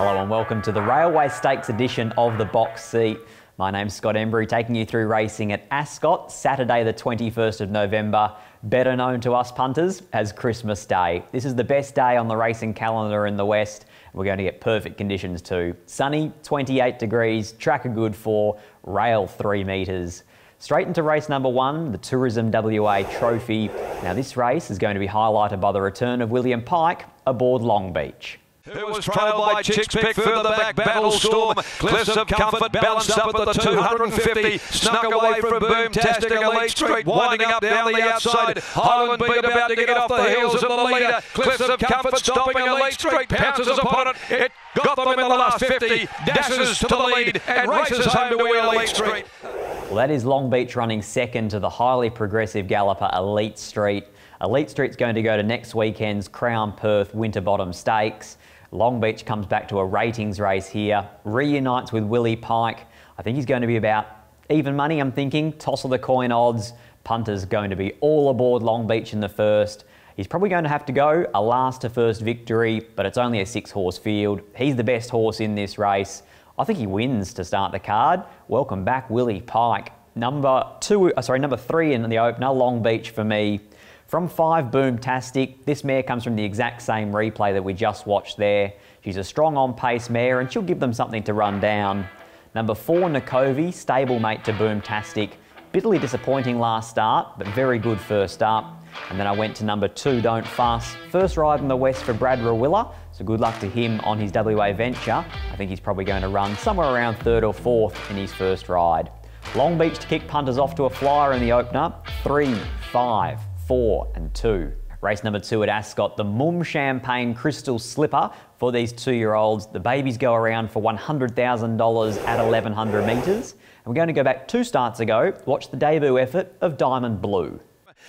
Hello and welcome to the Railway Stakes edition of the Box Seat. My name's Scott Embry, taking you through racing at Ascot, Saturday the 21st of November, better known to us punters as Christmas Day. This is the best day on the racing calendar in the West. We're going to get perfect conditions too. Sunny, 28 degrees, track a good four, rail three metres. Straight into race number one, the Tourism WA Trophy. Now this race is going to be highlighted by the return of William Pike aboard Long Beach. Who was trailed by Chicks Pick further back, Battle Storm. Cliffs of Comfort balanced up at the 250. Snuck away from Boomtastic Elite Street, winding up down the outside. Highland Beat about to get off the heels of the leader. Cliffs of Comfort stopping Elite Street, pounces upon it. It got them in the last 50, dashes to the lead and races home to Elite Street. Well, that is Long Beach running second to the highly progressive galloper Elite Street. Elite Street's going to go to next weekend's Crown Perth Winterbottom Stakes. Long Beach comes back to a ratings race here, reunites with Willie Pike. I think he's going to be about even money, I'm thinking. Toss of the coin odds. Punter's going to be all aboard Long Beach in the first. He's probably going to have to go a last to first victory, but it's only a six horse field. He's the best horse in this race. I think he wins to start the card. Welcome back, Willie Pike. Number two, uh, sorry, number three in the opener, Long Beach for me. From five, Boomtastic. This mare comes from the exact same replay that we just watched there. She's a strong on-pace mare and she'll give them something to run down. Number four, Nakovi, stablemate to Boomtastic. Bitterly disappointing last start, but very good first up. And then I went to number two, Don't Fuss. First ride in the West for Brad Rawiller, so good luck to him on his WA venture. I think he's probably going to run somewhere around third or fourth in his first ride. Long Beach to kick punters off to a flyer in the opener. Three, five, four and two. Race number two at Ascot, the Mumm Champagne Crystal Slipper for these two-year-olds. The babies go around for $100,000 at 1100 metres. And we're going to go back two starts ago, watch the debut effort of Diamond Blue.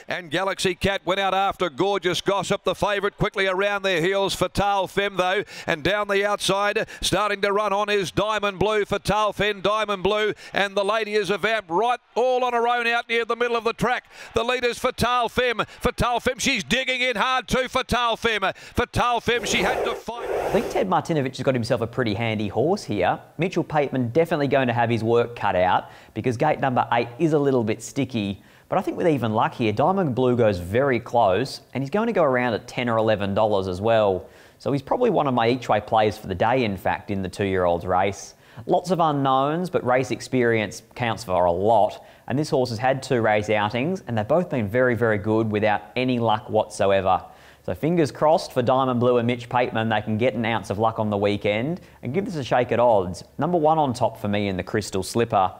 And Galaxy Cat went out after Gorgeous Gossip, the favourite, quickly around their heels. Fatal Femme, though, and down the outside, starting to run on is Diamond Blue, for Fatal Femme, Diamond Blue, and the lady is a vamp right all on her own out near the middle of the track. The leader's for Fatal Femme. Fatal Femme, she's digging in hard too, Fatal Femme. Fatal Femme, she had to fight. I think Ted Martinovich has got himself a pretty handy horse here. Mitchell Pateman definitely going to have his work cut out because gate number eight is a little bit sticky. But I think with even luck here, Diamond Blue goes very close and he's going to go around at 10 or $11 as well. So he's probably one of my each way plays for the day, in fact, in the two year olds race. Lots of unknowns, but race experience counts for a lot. And this horse has had two race outings and they've both been very, very good without any luck whatsoever. So fingers crossed for Diamond Blue and Mitch Pateman, they can get an ounce of luck on the weekend and give this a shake at odds. Number one on top for me in the Crystal Slipper.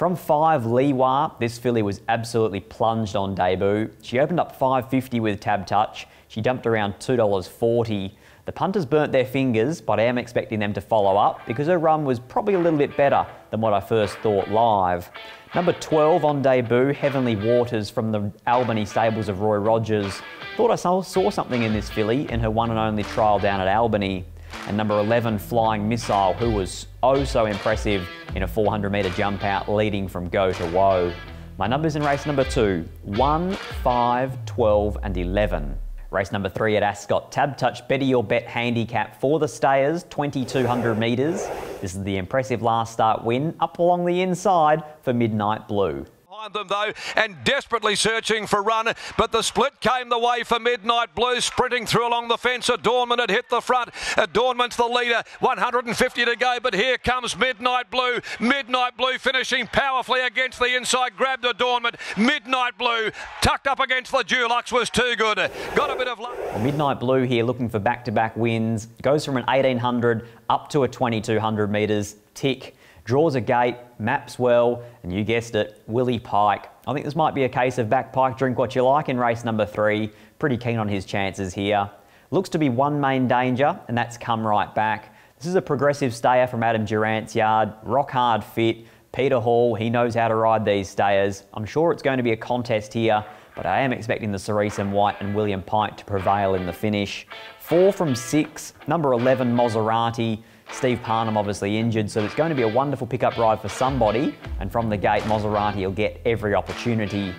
From five, Liwa, this filly was absolutely plunged on debut. She opened up 5.50 with TABtouch. She dumped around $2.40. The punters burnt their fingers, but I am expecting them to follow up because her run was probably a little bit better than what I first thought live. Number 12 on debut, Heavenly Waters from the Albany stables of Roy Rogers. Thought I saw something in this filly in her one and only trial down at Albany and number 11 Flying Missile, who was oh so impressive in a 400 metre jump out leading from go to woe. My numbers in race number two 1, 5, 12, and 11. Race number three at Ascot, TABtouch Better Your Bet handicap for the stayers, 2200 metres. This is the impressive last start win up along the inside for Midnight Blue behind them though and desperately searching for run. But the split came the way for Midnight Blue sprinting through along the fence. Adornment had hit the front. Adornment's the leader. 150 to go but here comes Midnight Blue. Midnight Blue finishing powerfully against the inside. Grabbed Adornment Midnight Blue tucked up against the Dulux was too good. Got a bit of luck. Midnight Blue here looking for back-to-back wins. Goes from an 1800 up to a 2200 metres tick draws a gate, maps well, and you guessed it, Willie Pike. I think this might be a case of back Pike, drink what you like in race number three. Pretty keen on his chances here. Looks to be one main danger, and that's come right back. This is a progressive stayer from Adam Durrant's yard, rock hard fit. Peter Hall, he knows how to ride these stayers. I'm sure it's going to be a contest here, but I am expecting the Cerise and White and William Pike to prevail in the finish. Four from six, number 11 Maserati. Steve Parnham obviously injured, so it's going to be a wonderful pickup ride for somebody. And from the gate, Maserati will get every opportunity.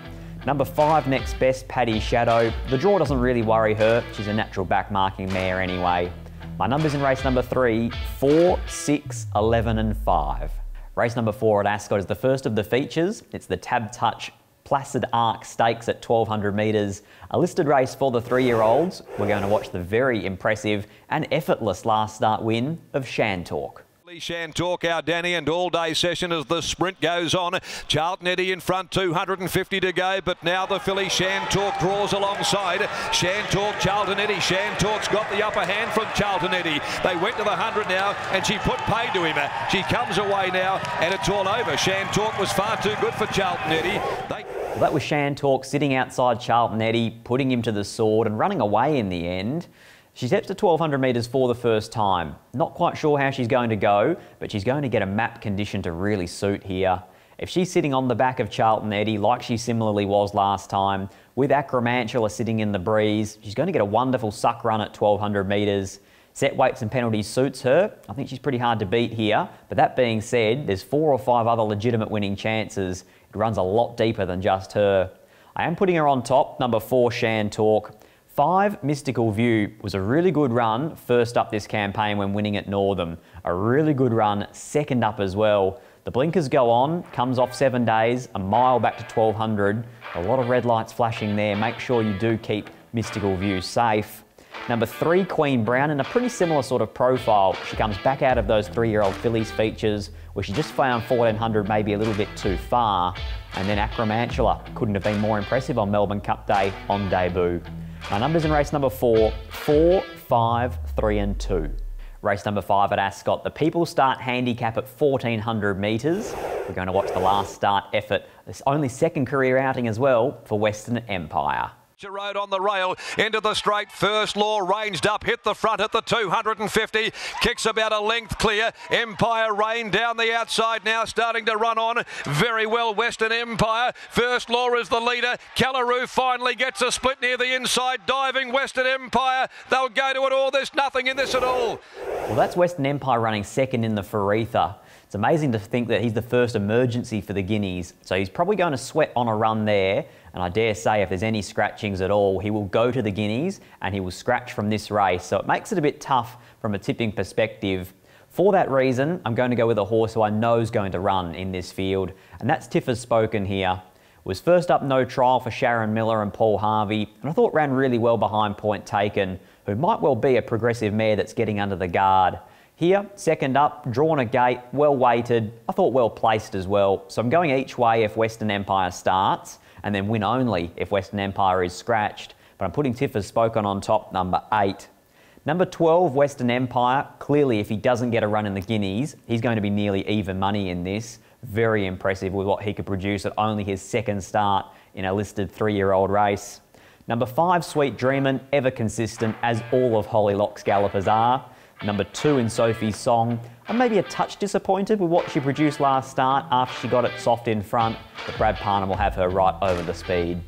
Number five, next best, Paddy Shadow. The draw doesn't really worry her. She's a natural back marking mare anyway. My numbers in race number three, four, six, 11 and five. Race number four at Ascot is the first of the features. It's the TABtouch Placid Ark Stakes at 1200 metres. A listed race for the three-year-olds. We're going to watch the very impressive and effortless last start win of Shantalk. Shantalk, our Danny, and all day session as the sprint goes on. Charlton Eddie in front, 250 to go, but now the filly Shantalk draws alongside. Shantalk, Charlton Eddie. Shantalk's got the upper hand from Charlton Eddie. They went to the 100 now, and she put pay to him. She comes away now, and it's all over. Shantalk was far too good for Charlton Eddie. They well, that was Shantalk sitting outside Charlton Eddie, putting him to the sword and running away in the end. She steps to 1200 metres for the first time. Not quite sure how she's going to go, but she's going to get a map condition to really suit here. If she's sitting on the back of Charlton Eddie, like she similarly was last time, with Acromantula sitting in the breeze, she's going to get a wonderful suck run at 1200 metres. Set weights and penalties suits her. I think she's pretty hard to beat here. But that being said, there's four or five other legitimate winning chances. It runs a lot deeper than just her. I am putting her on top, number four, Shan Talk. Five, Mystical View was a really good run first up this campaign when winning at Northam. A really good run second up as well. The blinkers go on, comes off seven days, a mile back to 1200. A lot of red lights flashing there. Make sure you do keep Mystical View safe. Number three, Queen Brown, in a pretty similar sort of profile. She comes back out of those three-year-old fillies features where she just found 1400 maybe a little bit too far. And then Acromantula couldn't have been more impressive on Melbourne Cup Day on debut. My numbers in race number four, four, five, three and two. Race number five at Ascot, the people start handicap at 1400 metres. We're going to watch the last start effort, this only second career outing as well for Western Empire. Road on the rail into the straight. First Law ranged up, hit the front at the 250. Kicks about a length clear. Empire Rain down the outside now, starting to run on very well. Western Empire. First Law is the leader. Callaroo finally gets a split near the inside. Diving Western Empire. They'll go to it all. There's nothing in this at all. Well, that's Western Empire running second in the Faritha. It's amazing to think that he's the first emergency for the Guineas. So he's probably going to sweat on a run there. And I dare say if there's any scratchings at all, he will go to the Guineas and he will scratch from this race. So it makes it a bit tough from a tipping perspective. For that reason, I'm going to go with a horse who I know is going to run in this field. And that's Tiffer's Spoken here. Was first up no trial for Sharon Miller and Paul Harvey. And I thought ran really well behind Point Taken, who might well be a progressive mare that's getting under the guard. Here, second up, drawn a gate, well weighted, I thought well placed as well. So I'm going each way if Western Empire starts, and then win only if Western Empire is scratched. But I'm putting Tiffer's Spoken on top, number eight. Number 12, Western Empire. Clearly, if he doesn't get a run in the Guineas, he's going to be nearly even money in this. Very impressive with what he could produce at only his second start in a listed three-year-old race. Number five, Sweet Dreamin', ever consistent, as all of Holly Lock's gallopers are. Number two in Sophie's Song. I'm maybe a touch disappointed with what she produced last start after she got it soft in front, but Brad Parnham will have her right over the speed.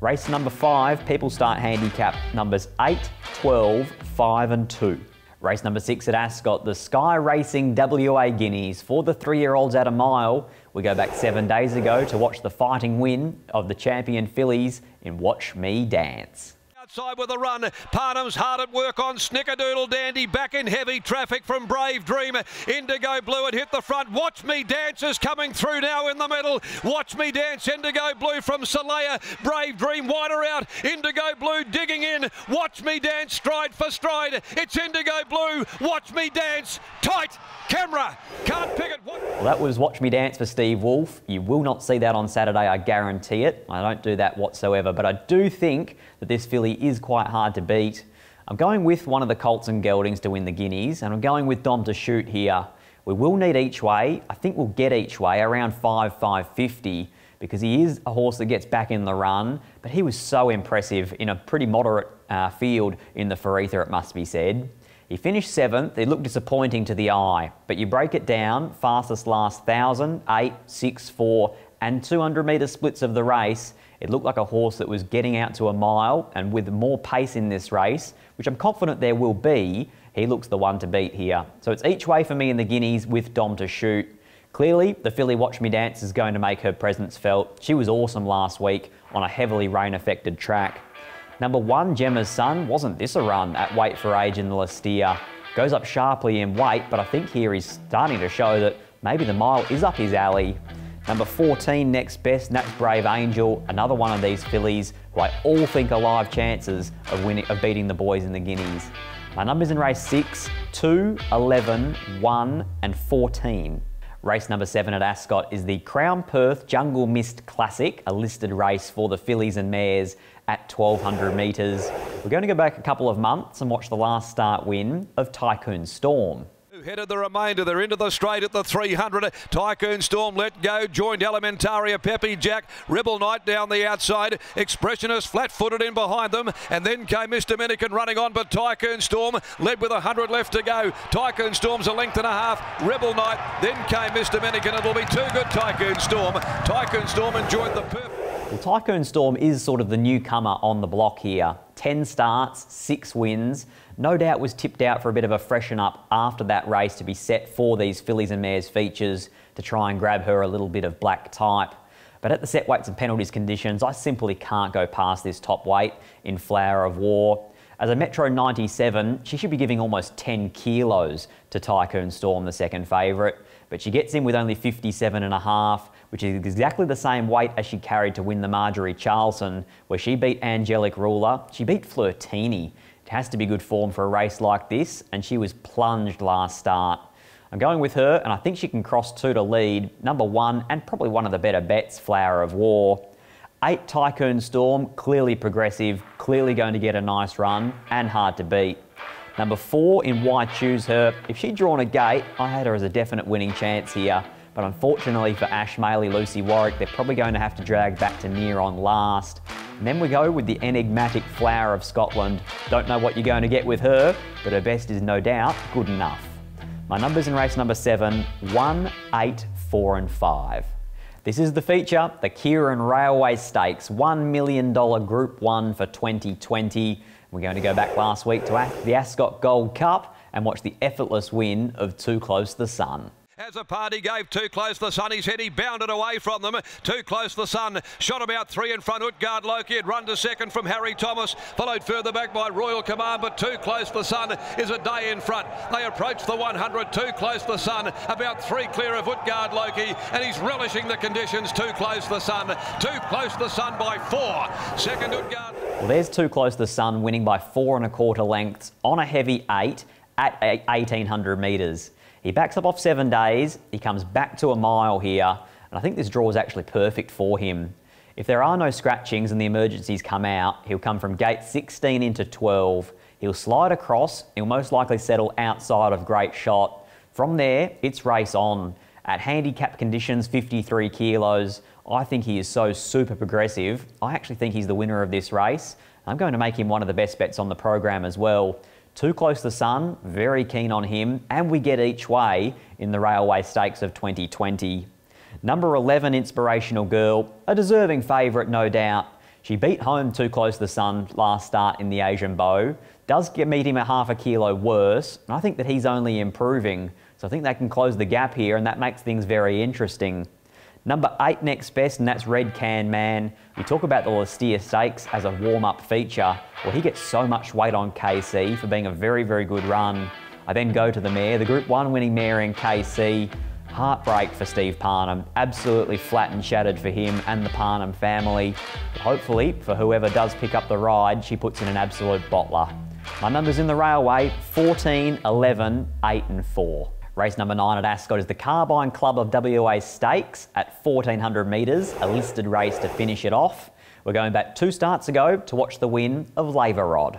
Race number five, people start handicap numbers 8, 12, 5 and 2. Race number six at Ascot, the Sky Racing WA Guineas. For the three-year-olds at a mile, we go back seven days ago to watch the fighting win of the champion fillies in Watch Me Dance outside with a run. Parnham's hard at work on Snickerdoodle Dandy. Back in heavy traffic from Brave Dreamer. Indigo Blue had hit the front. Watch Me Dance is coming through now in the middle. Watch Me Dance. Indigo Blue from Solaya. Brave Dream wider out. Indigo Blue digging in. Watch Me Dance stride for stride. It's Indigo Blue. Watch Me Dance. Tight. Camera. Can't pick it. Well, that was Watch Me Dance for Steve Wolfe. You will not see that on Saturday, I guarantee it. I don't do that whatsoever, but I do think that this filly is quite hard to beat. I'm going with one of the Colts and Geldings to win the Guineas, and I'm going with Dom to shoot here. We will need each way. I think we'll get each way around 5, 550 because he is a horse that gets back in the run, but he was so impressive in a pretty moderate uh, field in the Faritha, it must be said. He finished seventh. It looked disappointing to the eye, but you break it down, fastest last 1,000, 8, 6, 4, and 200 metre splits of the race, it looked like a horse that was getting out to a mile and with more pace in this race, which I'm confident there will be, he looks the one to beat here. So it's each way for me in the Guineas with Dom to shoot. Clearly, the filly Watch Me Dance is going to make her presence felt. She was awesome last week on a heavily rain-affected track. Number one, Gemma's Son, wasn't this a run at weight for age in the Lee Steere? Goes up sharply in weight, but I think here he's starting to show that maybe the mile is up his alley. Number 14, next best, that's Brave Angel, another one of these fillies who I all think are live chances of, winning, of beating the boys in the Guineas. My numbers in race 6, 2, 11, 1 and 14. Race number 7 at Ascot is the Crown Perth Jungle Mist Classic, a listed race for the fillies and mares at 1200 metres. We're going to go back a couple of months and watch the last start win of Tycoon Storm. Headed the remainder. They're into the straight at the 300. Tycoon Storm let go. Joined Elementaria, Peppy Jack, Rebel Knight down the outside. Expressionist flat footed in behind them. And then came Miss Dominican running on, but Tycoon Storm led with 100 left to go. Tycoon Storm's a length and a half. Rebel Knight. Then came Miss Dominican. It'll be too good, Tycoon Storm. Tycoon Storm enjoyed the. Well, Tycoon Storm is sort of the newcomer on the block here. 10 starts, 6 wins. No doubt was tipped out for a bit of a freshen up after that race to be set for these fillies and mares features to try and grab her a little bit of black type. But at the set weights and penalties conditions, I simply can't go past this top weight in Flower of War. As a Metro 97, she should be giving almost 10 kilos to Tycoon Storm, the second favourite, but she gets in with only 57 and a half, which is exactly the same weight as she carried to win the Marjorie Charlson, where she beat Angelic Ruler. She beat Flirtini. It has to be good form for a race like this, and she was plunged last start. I'm going with her, and I think she can cross two to lead. Number one, and probably one of the better bets, Flower of War. Eight Tycoon Storm, clearly progressive, clearly going to get a nice run and hard to beat. Number four in Why Choose Her. If she'd drawn a gate, I had her as a definite winning chance here. But unfortunately for Ash Maley, Lucy Warwick, they're probably going to have to drag back to near on last. And then we go with the enigmatic Flower of Scotland. Don't know what you're going to get with her, but her best is no doubt good enough. My numbers in race number seven, one, eight, four and five. This is the feature, the Kirin Railway Stakes, $1 million Group 1 for 2020. We're going to go back last week to the Ascot Gold Cup and watch the effortless win of Too Close the Sun. As a party gave too close the sun his head, he bounded away from them. Too close the sun, shot about three in front. Utgard Loki had run to second from Harry Thomas, followed further back by Royal Command, but too close the sun is a day in front. They approach the 100, too close the sun, about three clear of Utgard Loki, and he's relishing the conditions. Too close the sun, too close the sun by four. Second Utgard. Well, there's too close the sun, winning by four and a quarter lengths on a heavy eight at 1800 metres. He backs up off seven days, he comes back to a mile here, and I think this draw is actually perfect for him. If there are no scratchings and the emergencies come out, he'll come from gate 16 into 12. He'll slide across, he'll most likely settle outside of Great Shot. From there, it's race on. At handicap conditions, 53 kilos, I think he is so super progressive. I actually think he's the winner of this race. I'm going to make him one of the best bets on the program as well. Too close to sun, very keen on him, and we get each way in the Railway Stakes of 2020. Number 11, Inspirational Girl, a deserving favourite, no doubt. She beat home too close to the sun last start in the Asian Beau. Does get meet him a half a kilo worse, and I think that he's only improving. So I think they can close the gap here, and that makes things very interesting. Number eight next best, and that's Red Can Man. We talk about the Lee Steere Stakes as a warm-up feature. Well, he gets so much weight on KC for being a very, very good run. I then go to the mare, the Group 1 winning mare in KC. Heartbreak for Steve Parnham. Absolutely flat and shattered for him and the Parnham family. Hopefully, for whoever does pick up the ride, she puts in an absolute bottler. My numbers in the railway 14, 11, 8, and 4. Race number nine at Ascot is the Carbine Club of WA Stakes at 1400 metres, a listed race to finish it off. We're going back two starts ago to watch the win of Laver Rod.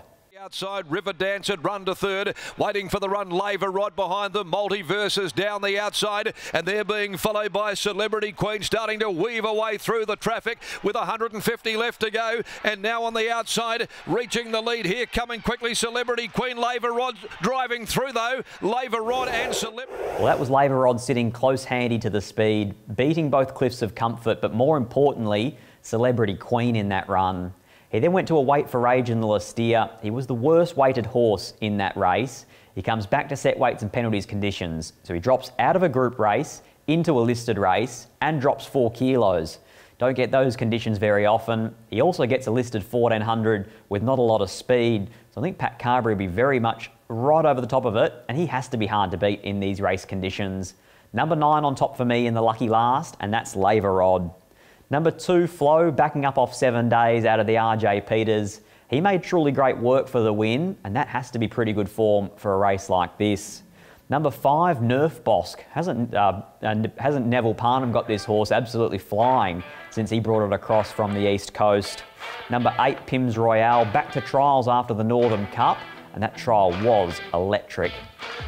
Outside, River Dance had run to third, waiting for the run. Laver Rod behind them. Multiverses down the outside, and they're being followed by Celebrity Queen, starting to weave away through the traffic with 150 left to go. And now on the outside, reaching the lead here, coming quickly. Celebrity Queen, Laver Rod driving through though. Laver Rod and Celebrity. Well, that was Laver Rod sitting close handy to the speed, beating both cliffs of comfort, but more importantly, Celebrity Queen in that run. He then went to a weight for age in the Lee Steere. He was the worst weighted horse in that race. He comes back to set weights and penalties conditions. So he drops out of a group race into a listed race and drops four kilos. Don't get those conditions very often. He also gets a listed 1400 with not a lot of speed. So I think Pat Carberry will be very much right over the top of it, and he has to be hard to beat in these race conditions. Number nine on top for me in the lucky last, and that's Laver Rod. Number two, Flo backing up off seven days out of the RJ Peters. He made truly great work for the win, and that has to be pretty good form for a race like this. Number five, Nerf Bosk. Hasn't, uh, hasn't Neville Parnham got this horse absolutely flying since he brought it across from the East Coast? Number eight, Pims Royale, back to trials after the Northam Cup, and that trial was electric.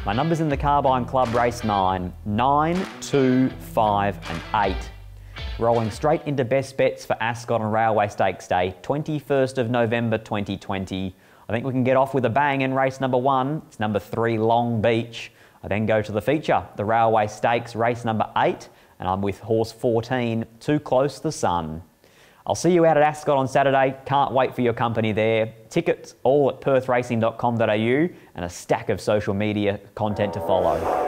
My numbers in the Carbine Club race 9, 9, 2, 5 and 8. Rolling straight into best bets for Ascot and Railway Stakes Day, 21st of November 2020. I think we can get off with a bang in race number one. It's number three, Long Beach. I then go to the feature, the Railway Stakes, race number eight, and I'm with horse 14, Too Close the Sun. I'll see you out at Ascot on Saturday. Can't wait for your company there. Tickets all at perthracing.com.au and a stack of social media content to follow.